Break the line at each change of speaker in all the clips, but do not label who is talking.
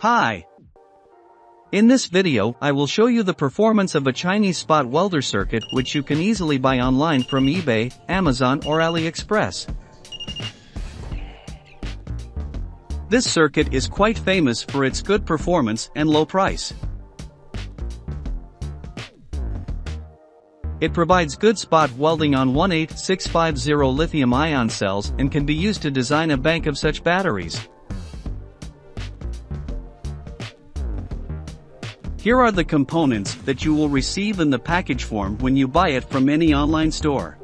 Hi. In this video, I will show you the performance of a Chinese spot welder circuit which you can easily buy online from eBay, Amazon or AliExpress. This circuit is quite famous for its good performance and low price. It provides good spot welding on 18650 lithium-ion cells and can be used to design a bank of such batteries. Here are the components that you will receive in the package form when you buy it from any online store.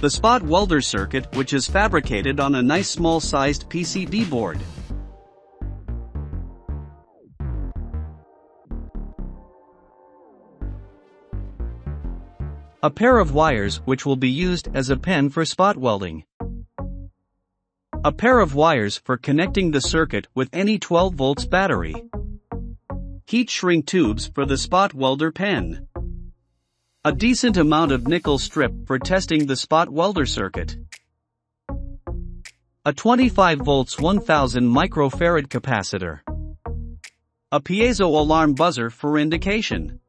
The spot welder circuit which is fabricated on a nice small sized PCB board. A pair of wires which will be used as a pen for spot welding. A pair of wires for connecting the circuit with any 12 volts battery. Heat shrink tubes for the spot welder pen. A decent amount of nickel strip for testing the spot welder circuit. A 25 volts 1000 microfarad capacitor. A piezo alarm buzzer for indication.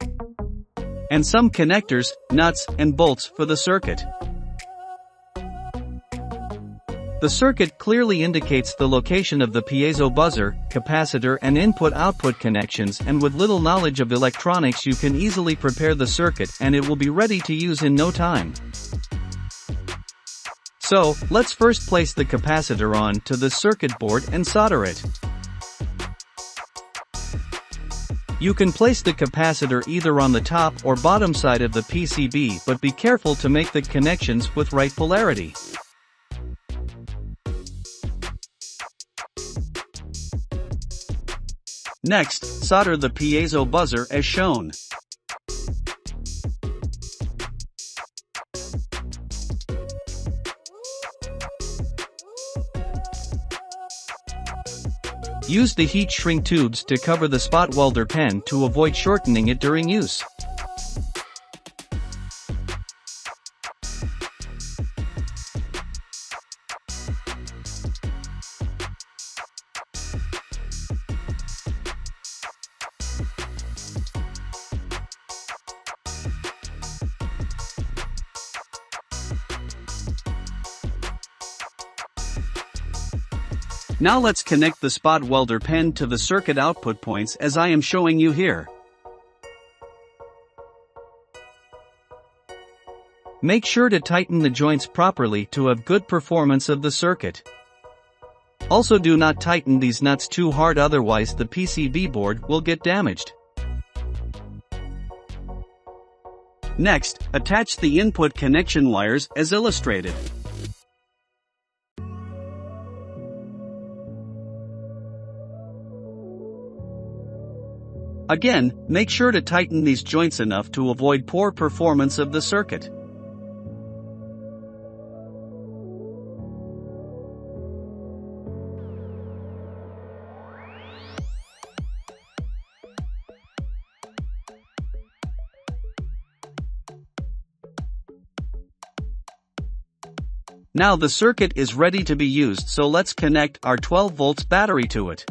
And some connectors, nuts, and bolts for the circuit. The circuit clearly indicates the location of the piezo buzzer, capacitor and input-output connections and with little knowledge of electronics you can easily prepare the circuit and it will be ready to use in no time. So, let's first place the capacitor on to the circuit board and solder it. You can place the capacitor either on the top or bottom side of the PCB but be careful to make the connections with right polarity. Next, solder the piezo buzzer as shown. Use the heat shrink tubes to cover the spot welder pen to avoid shortening it during use. Now let's connect the spot welder pen to the circuit output points as I am showing you here. Make sure to tighten the joints properly to have good performance of the circuit. Also do not tighten these nuts too hard otherwise the PCB board will get damaged. Next, attach the input connection wires as illustrated. Again, make sure to tighten these joints enough to avoid poor performance of the circuit. Now the circuit is ready to be used so let's connect our 12 volts battery to it.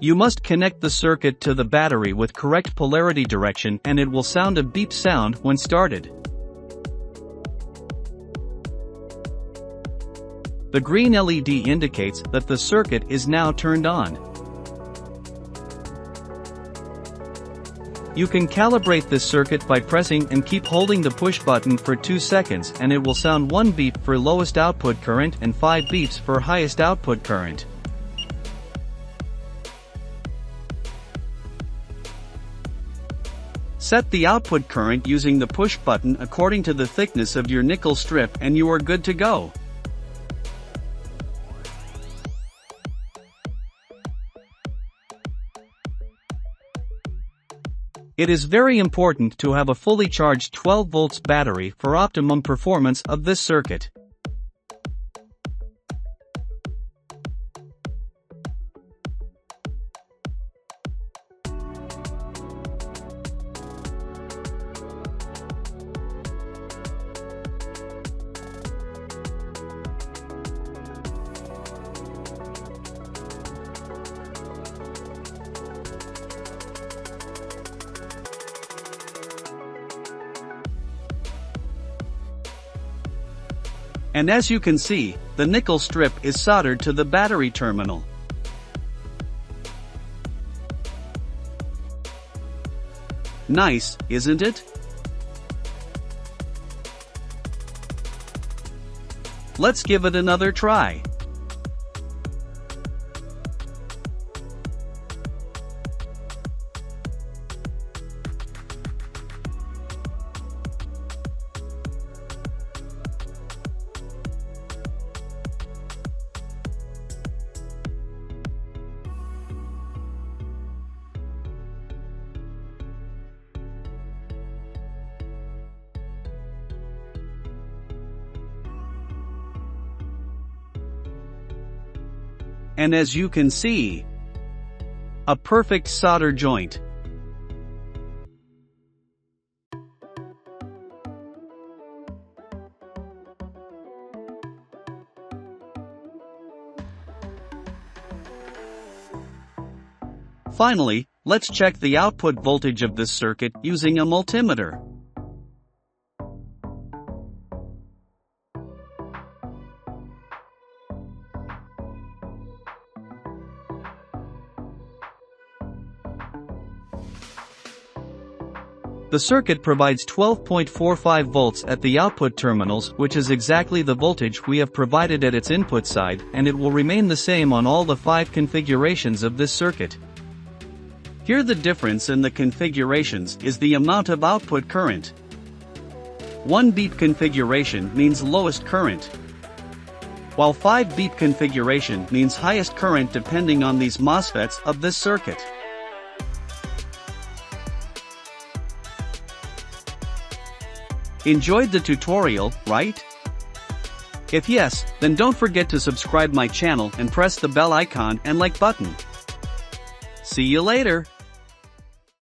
You must connect the circuit to the battery with correct polarity direction and it will sound a beep sound when started. The green LED indicates that the circuit is now turned on. You can calibrate this circuit by pressing and keep holding the push button for 2 seconds and it will sound 1 beep for lowest output current and 5 beeps for highest output current. Set the output current using the push button according to the thickness of your nickel strip and you are good to go. It is very important to have a fully charged 12 volts battery for optimum performance of this circuit. And as you can see, the nickel strip is soldered to the battery terminal. Nice, isn't it? Let's give it another try. And as you can see, a perfect solder joint. Finally, let's check the output voltage of this circuit using a multimeter. The circuit provides 12.45 volts at the output terminals which is exactly the voltage we have provided at its input side and it will remain the same on all the five configurations of this circuit. Here the difference in the configurations is the amount of output current. 1 beep configuration means lowest current, while 5 beep configuration means highest current depending on these MOSFETs of this circuit. Enjoyed the tutorial, right? If yes, then don't forget to subscribe my channel and press the bell icon and like button. See you later.